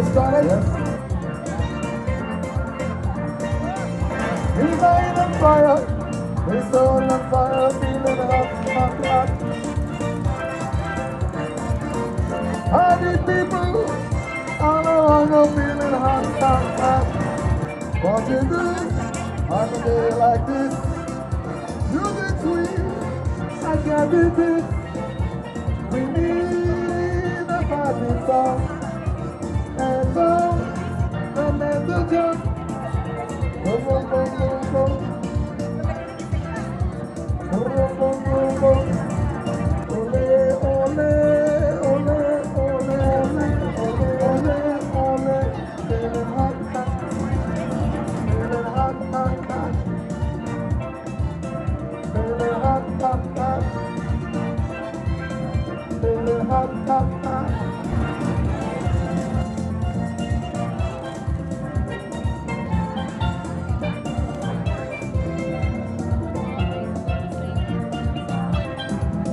It started. Yes. Mind on fire, his soul on fire, feeling hot, hot, hot. Honey people all around are feeling hot, hot, hot. Watching this on a day like this, music sweet, I can't resist. We need a party song, and so, and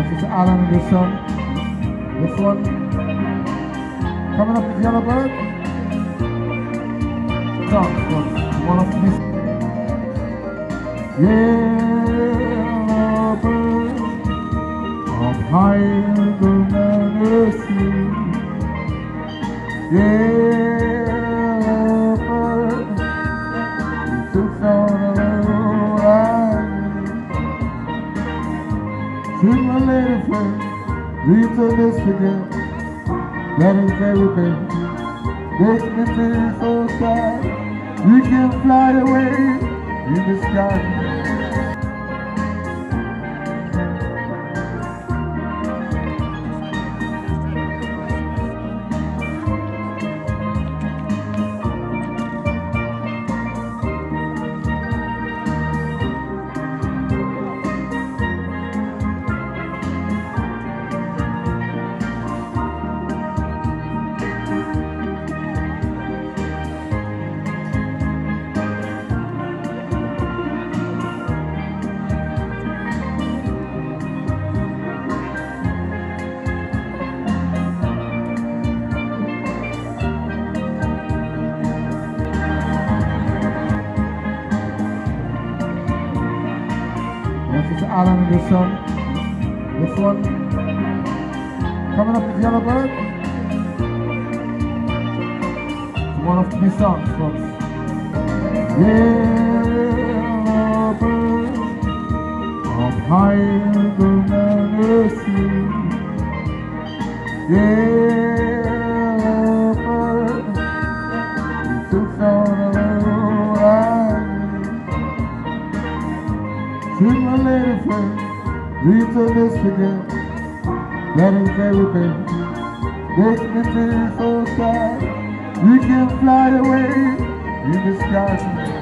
This is Alan Anderson. This one coming up with Yellow Bird. Songs from one of Miss Yellow Bird of than the sea. Yellow to this again. That is everything. Makes me feel so sad. We can fly away in the sky. This is Alan Anderson. This one coming up with Yellow Bird. One of my songs, folks. Yellow bird of higher the sea. Yellow Sing my lady friend, read to this again. That is everything. Makes me feel so sad. We can fly away in the sky.